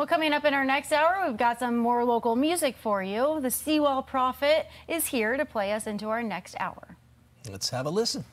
Well, coming up in our next hour, we've got some more local music for you. The Seawall Prophet is here to play us into our next hour. Let's have a listen.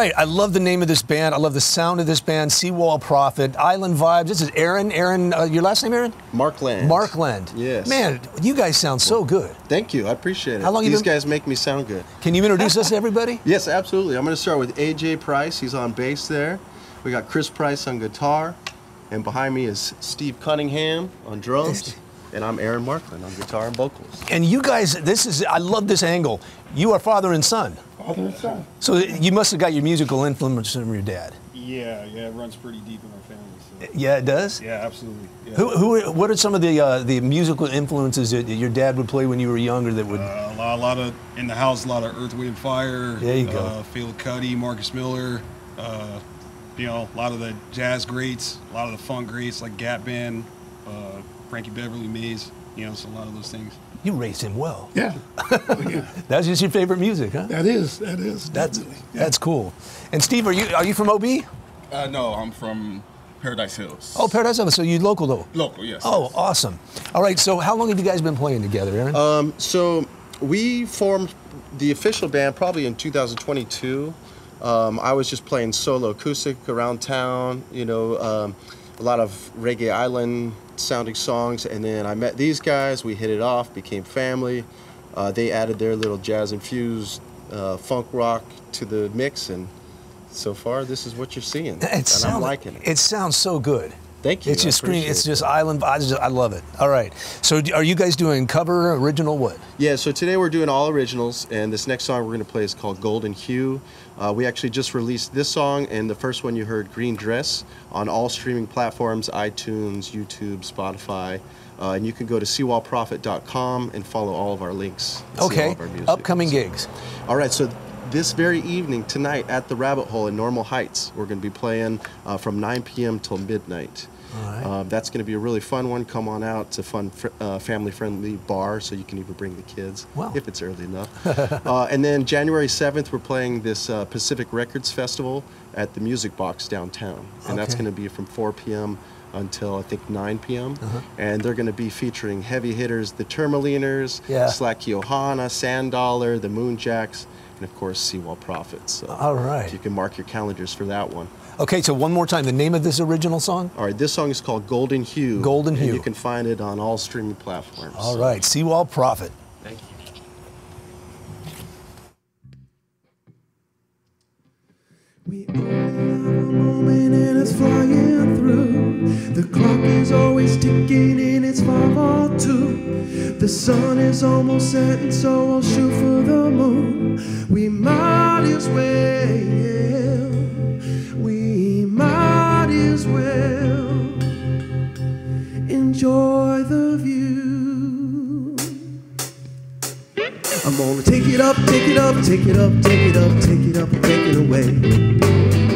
right. I love the name of this band. I love the sound of this band, Seawall Prophet, Island Vibes. This is Aaron. Aaron, uh, your last name, Aaron? Markland. Markland. Yes. Man, you guys sound so good. Thank you. I appreciate it. How long These been... guys make me sound good. Can you introduce us to everybody? Yes, absolutely. I'm going to start with AJ Price. He's on bass there. We got Chris Price on guitar. And behind me is Steve Cunningham on drums and I'm Aaron Markland on guitar and vocals. And you guys, this is, I love this angle. You are father and son. Father and son. So you must have got your musical influence from your dad. Yeah, yeah, it runs pretty deep in our family. So. Yeah, it does? Yeah, absolutely. Yeah. Who, who, what are some of the, uh, the musical influences that your dad would play when you were younger that would? Uh, a, lot, a, lot, of, in the house, a lot of Earth, Wind, and Fire. There you go. Uh, Phil Cuddy, Marcus Miller, uh, you know, a lot of the jazz greats, a lot of the funk greats like Gap Band, uh, Frankie Beverly, Maze. You know, so a lot of those things. you raised him well. Yeah, yeah. That's just your favorite music, huh? that is that is That's definitely. that's cool. And Steve, are you are you from OB? Uh, no, I'm from Paradise Hills. Oh, Paradise Hills. So you local though? Local, yes. Oh, awesome. All right. So how long have you guys been playing together, Aaron? Um, so we formed the official band probably in 2022. Um, I was just playing solo acoustic around town, you know, um, a lot of reggae island sounding songs, and then I met these guys. We hit it off, became family. Uh, they added their little jazz infused uh, funk rock to the mix, and so far this is what you're seeing, it and I'm liking it. It sounds so good. Thank you. It's just screen. It's just island. I, just, I love it. All right. So are you guys doing cover, original, what? Yeah, so today we're doing all originals, and this next song we're going to play is called Golden Hue. Uh, we actually just released this song, and the first one you heard, Green Dress, on all streaming platforms iTunes, YouTube, Spotify. Uh, and you can go to seawallprophet.com and follow all of our links. to all Okay. of our music. Upcoming gigs. All right, so this very evening, tonight at the Rabbit Hole in Normal Heights, we're going to be playing uh, from 9 p.m. till midnight. All right. Uh, that's going to be a really fun one. Come on out. It's a fun, fr- uh, family-friendly bar, so you can even bring the kids Wow. if it's early enough. uh, and then January 7th, we're playing this uh, Pacific Records Festival at the Music Box downtown, and that's going to be from 4 p.m. until I think 9 p.m. Uh-huh. And they're going to be featuring heavy hitters, the Tourmaliners, Yeah. Slack Johanna, Sand Dollar, the Moonjacks, and of course Seawall Prophets. So All right. you can mark your calendars for that one. Okay. So one more time, the name of this original song. All right, this song is called Golden Hue. Golden and Hue. you can find it on all streaming platforms. All right. Seawall Prophet. Thank you. We only have a moment and it's flying through. The clock is always ticking and it's 502. The sun is almost setting, so I'll shoot for the moon. We might as well. We might as well enjoy the view. I'm gonna take it up, take it up, take it up, take it up, take it up, I'm taking away.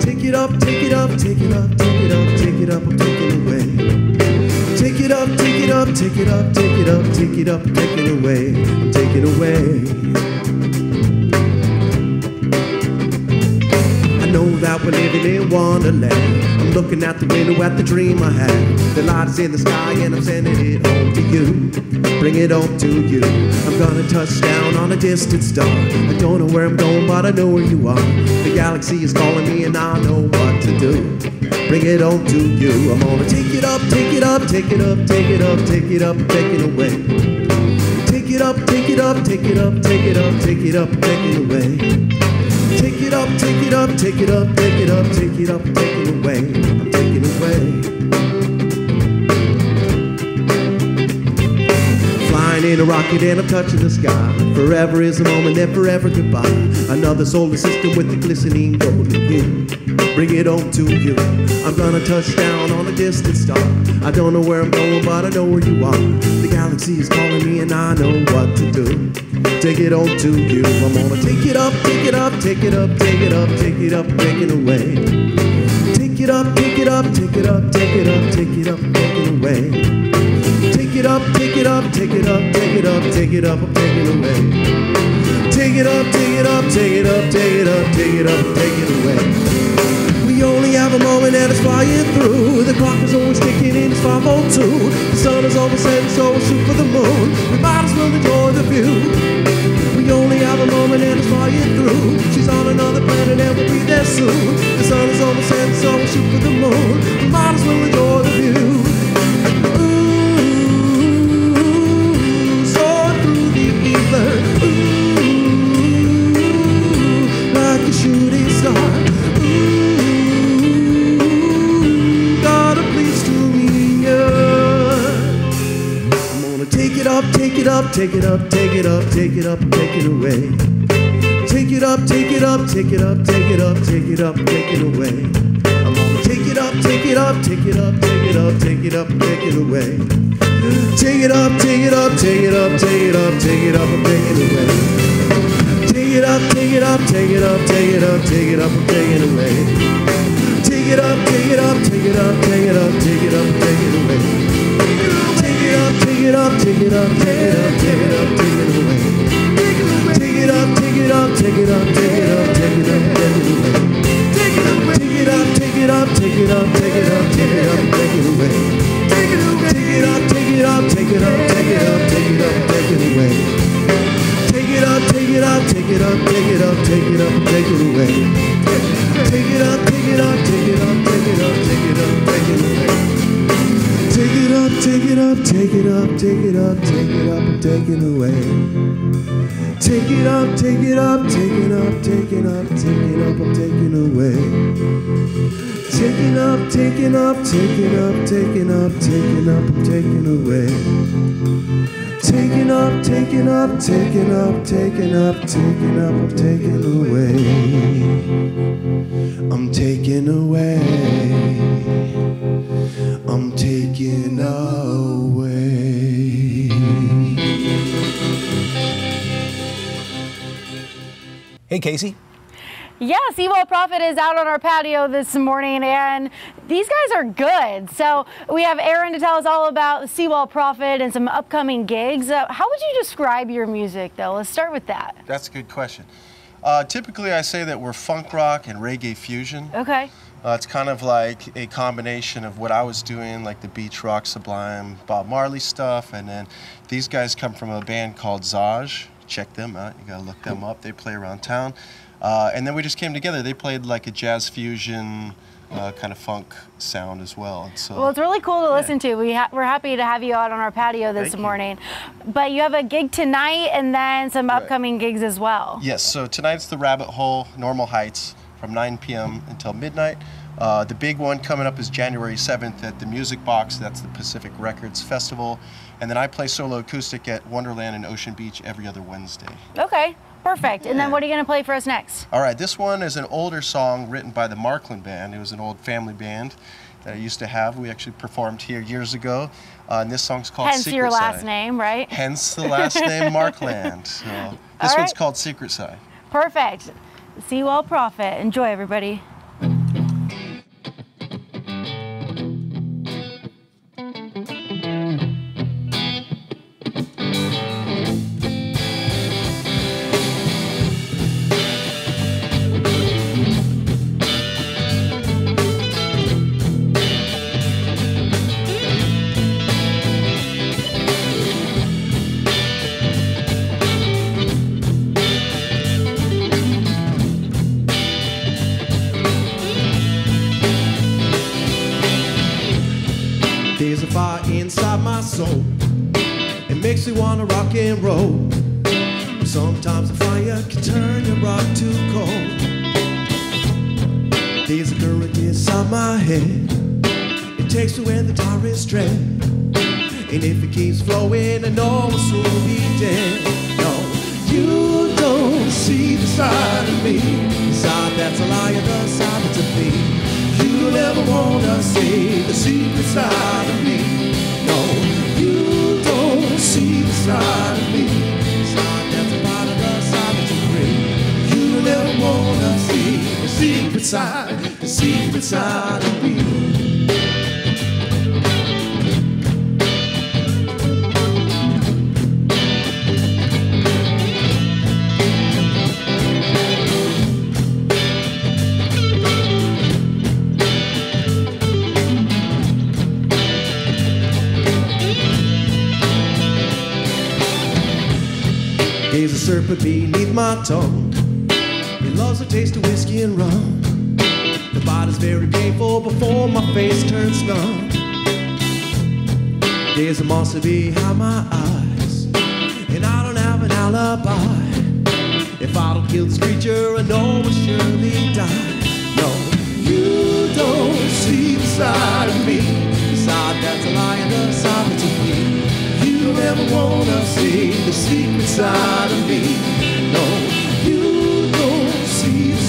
Take it up, take it up, take it up, take it up, take it up, I'm taking away. Take it up, take it up, take it up, take it up, take it up, I'm taking away. I'm taking away. That we're living in Wonderland. I'm looking out the window at the dream I had. The light is in the sky and I'm sending it home to you. Bring it home to you. I'm gonna touch down on a distant star. I don't know where I'm going, but I know where you are. The galaxy is calling me and I know what to do. Bring it home to you. I'm gonna take it up, take it up, take it up, take it up, take it up, take it away. Take it up, take it up, take it up, take it up, take it up, take it away. Take it up, take it up, take it up, take it up, take it up, take it away. I'm taking away. Flying in a rocket and I'm touching the sky. Forever is a moment, then forever goodbye. Another solar system with a glistening golden hue. Bring it home to you. I'm gonna touch down on a distant star. I don't know where I'm going, but I know where you are. The galaxy is calling me and I know what to do. Take it home to you. I'm gonna take it up, take it up, take it up, take it up, take it up, take it away. Take it up, take it up, take it up, take it up, take it up, take it away. Take it up, take it up, take it up, take it up, take it away. Take it up, take it up, take it up, take it up, take it up, take it away. We only have a moment and it's flying through. The clock is always ticking and it's 502. The sun is almost setting, so we'll shoot for the moon. We might as well enjoy the view. We only have a moment and it's flying through. She's on another planet and we'll be there soon. The sun is almost setting, so we'll shoot for the moon. We might as well enjoy the view. It up, take it up, take it up, take it up, take it up, take it away. Take it up, take it up, take it up, take it up, take it up, take it away. I'm gonna Take it up, take it up, take it up, take it up, take it up, take it away. Take it up, take it up, take it up, take it up, take it up, and take it away. Take it up, take it up, take it up, take it up, take it up, take it away. Take it up, take it up, take it up, take it up, take it up, take it away. Take it up, take it up, take it up, take it up, take it up, take it away. Take it up, take it up, take it up, take it up, take it up, take it away. Take it away, take it up, take it up, take it up, take it up, take it up, take it away. Take it up, take it up, take it up, take it up, take it up, take it up, take it away. Take it up, take it up, take it up, take it up, take it up, take it away. Take it up, take it up, take it up, it up, take it up, take it up, take it up, and take it away. Take it up, take it up, take it up, take it up, take it up, I'm taking away. Take it up, take it up, take it up, take it up, take it up, I'm taking away. Taking up, taking up, taking up, taking up, taking up, I'm taking away. I'm taking away. I'm away. Hey, Kacey. Yeah, Seawall Prophet is out on our patio this morning, and these guys are good. So we have Aaron to tell us all about Seawall Prophet and some upcoming gigs. Uh, how would you describe your music, though? Let's start with that. That's a good question. Uh, typically, I say that we're funk rock and reggae fusion. Okay. Uh, it's kind of like a combination of what I was doing, like the beach rock, Sublime, Bob Marley stuff, and then these guys come from a band called ZZAJJ. Check them out. You gotta look them up. They play around town, uh, and then we just came together. They played like a jazz fusion, uh, kind of funk sound as well. So Well, it's really cool to listen to. We ha- we're happy to have you out on our patio this Thank you. morning. But you have a gig tonight and then some Right. upcoming gigs as well. Yes, so tonight's the Rabbit Hole, Normal Heights, from 9 p.m. until midnight. Uh, the big one coming up is January 7th at the Music Box. That's the Pacific Records Festival. And then I play solo acoustic at Wonderland in Ocean Beach every other Wednesday. Okay, perfect. And then what are you going to play for us next? All right, this one is an older song written by the Markland Band. It was an old family band that I used to have. We actually performed here years ago. Uh, and this song's called Hence Secret your last Side. name, right? Hence the last name Markland. So this one's called Secret Side. Perfect. Seawall Prophet. Enjoy, everybody. Soul. It makes me wanna rock and roll. Sometimes the fire can turn your rock too cold. There's a current inside my head. It takes me where the tar is dread. And if it keeps flowing, I know I'll soon be dead. No, you don't see the side of me. The side that's a liar, the side that's a thief. You never wanna see the secret side of me. Side, the secret side of me. There's a serpent beneath my tongue. It loves the taste of whiskey and rum. Very painful before my face turns numb. There's a monster behind my eyes, and I don't have an alibi. If I don't kill this creature, I know I'll surely die. No, you don't see the side of me, side that's a lie and the side that's a me. You never wanna see the secret side of me. No, you don't see the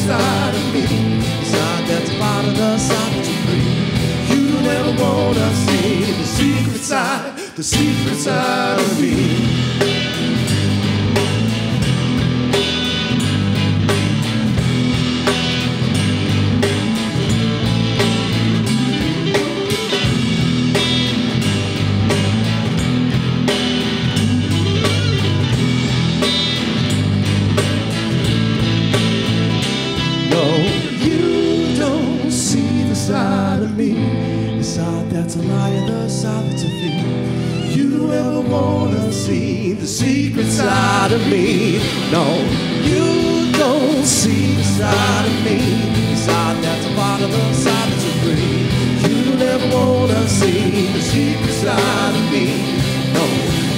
out of the socket you breathe. You never wanna see the secret side, the secret side of me. That's a liar, the that's a thief. You ever wanna see the secret side of me? No, you don't see the side of me, the side that's a bottle, the side that's a green. You never wanna see the secret side of me. No,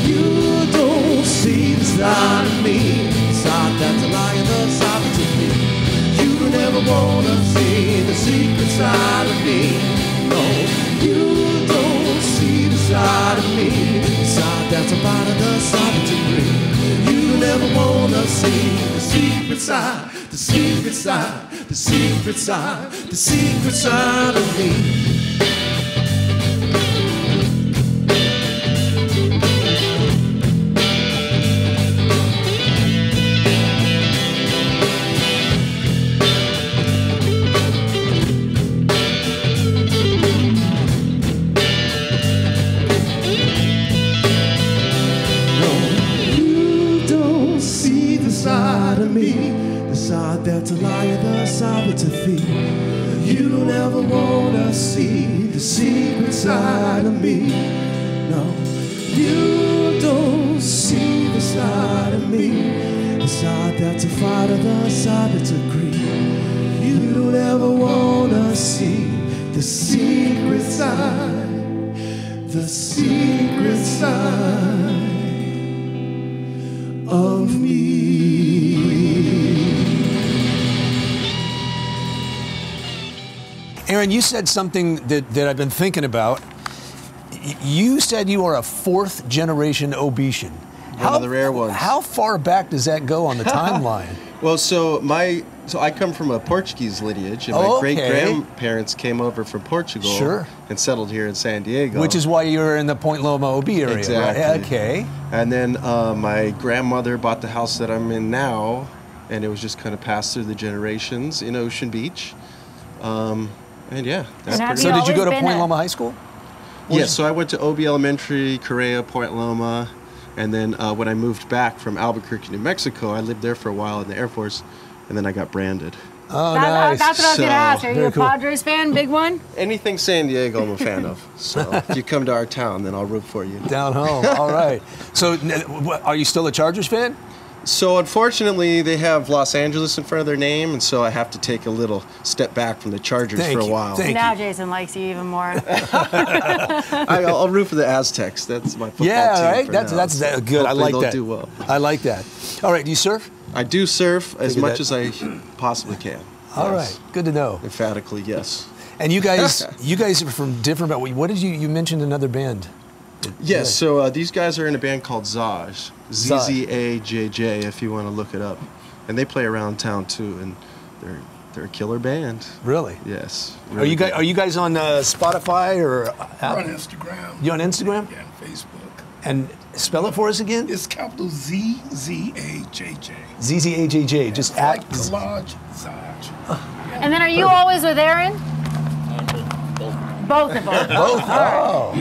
you don't see the side of me, the side that's a liar, the side that's a thief. You never wanna see the secret side of me. That's a part of the that's a. You never wanna see the secret side, the secret side, the secret side, the secret side of me. You don't see the side of me, the side that's a fighter, the side that's a greed. You never wanna see the secret side, the secret side of me. Aaron, you said something that, that I've been thinking about. Y- You said you are a fourth generation OBecian. One of the rare ones. How far back does that go on the timeline? Well, so my so I come from a Portuguese lineage, and my Oh, great grandparents came over from Portugal Sure. and settled here in San Diego. Which is why you're in the Point Loma OB area, right? Okay. And then uh, my grandmother bought the house that I'm in now, and it was just kind of passed through the generations in Ocean Beach. Um, and yeah, that's And pretty So did you go to been Point a- Loma High School? Yeah, so I went to OB Elementary, Correia, Point Loma, and then uh, when I moved back from Albuquerque, New Mexico, I lived there for a while in the Air Force, and then I got branded. Oh, That- that- nice. that's what I was going to ask. Are you a cool. Padres fan? Big one? Anything San Diego, I'm a fan of. So if you come to our town, then I'll root for you. Down home. All right. So, are you still a Chargers fan? So unfortunately, they have Los Angeles in front of their name, and so I have to take a little step back from the Chargers Thank for a you. while. Thank now you. Jason likes you even more. I, I'll, I'll root for the Aztecs. That's my football Yeah, team right. for That's now, that's so that, good. I like they'll that. do well. I like that. All right. Do you surf? I do surf as much that- as I possibly can. All Yes. right. Good to know. Emphatically, yes. And you guys, you guys are from different. But what did you? You mentioned another band. Yes, so uh, these guys are in a band called ZZAJJ. Z Zaj. Z A J J, if you want to look it up. And they play around town too, and they're they're a killer band. Really? Yes. Are you guys? Are you guys on uh, Spotify or We're on Instagram. You on Instagram? Yeah, and Facebook. And spell it for us again. It's capital Z Z A J J. Z Z A J J. Just at. Like collage, ZZAJJ. and then are you always with Aaron? Both of them. Both. Oh,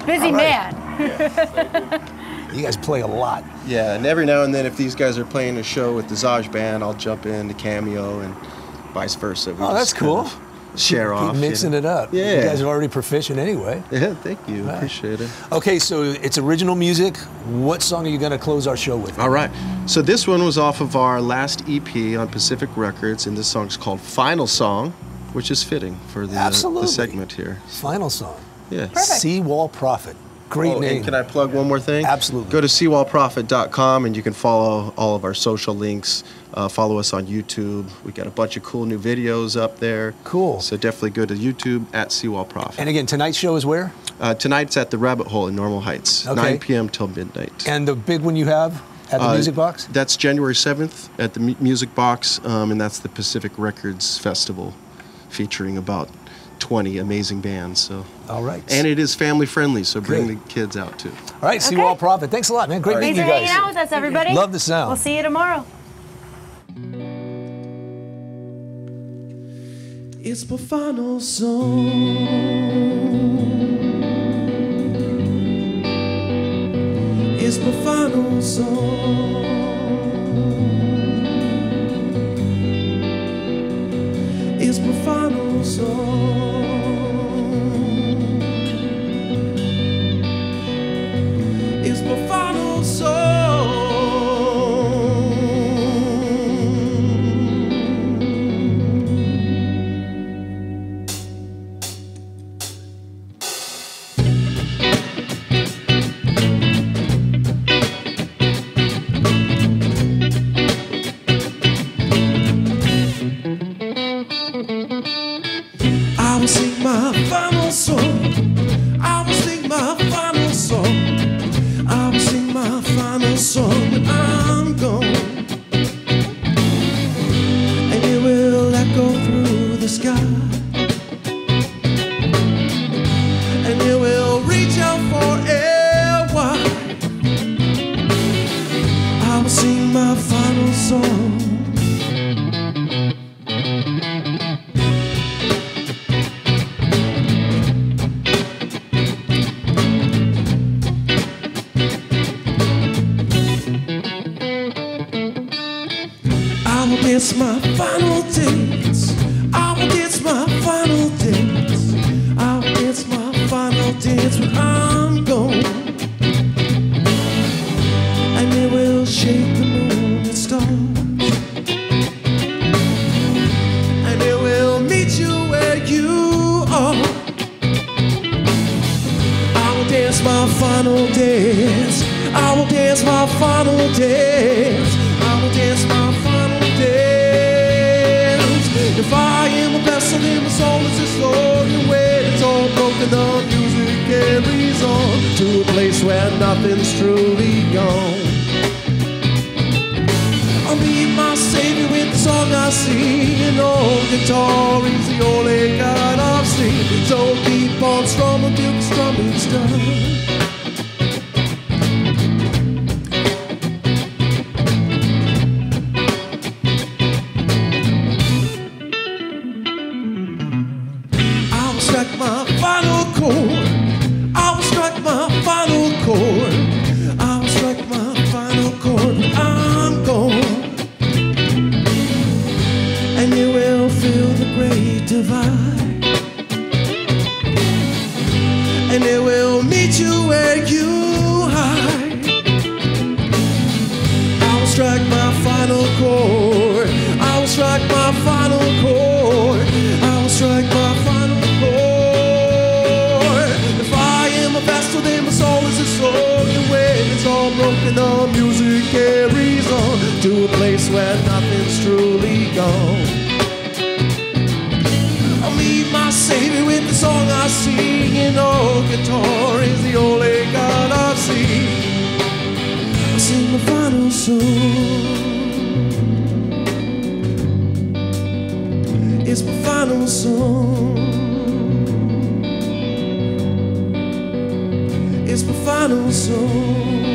Busy man. you guys play a lot. Yeah, and every now and then, if these guys are playing a show with the ZZAJJ band, I'll jump in to cameo and vice versa. We Oh, that's just kind cool. of Share off. Keep you mixing know. it up. Yeah. You guys are already proficient anyway. Yeah, thank you. Appreciate it. Okay, so it's original music. What song are you going to close our show with? All right. So this one was off of our last EP on Pacific Records, and this song's called Final Song, which is fitting for the, uh, Absolutely. the segment here. Final song. Yeah. Seawall Prophet. Great Oh, name. and can I plug one more thing? Absolutely. Go to seawallprophet.com and you can follow all of our social links. Uh, follow us on YouTube. We got a bunch of cool new videos up there. Cool. So definitely go to YouTube at Seawall Prophet. And again, tonight's show is where? Uh, tonight's at the Rabbit Hole in Normal Heights, Okay. 9 p.m. till midnight. And the big one you have at the Uh, Music Box? That's January 7th at the Mu- Music Box, um, and that's the Pacific Records Festival, featuring about 20 amazing bands. So, All right. and it is family friendly, so bring Good. the kids out too. All right, see you all, Prophet. Thanks a lot, man. Great Thanks meeting for you hanging guys. out with us, everybody. Love the sound. We'll see you tomorrow. It's my final song. It's my final song. Final sing my final song. Nothing's truly gone. I'll meet my savior with the song I sing. And old guitar is the only God I've seen. So keep on strumming till the strumming's done. Great song I sing. And old guitar is the only God I've seen. I sing my final song. It's my final song. It's my final song.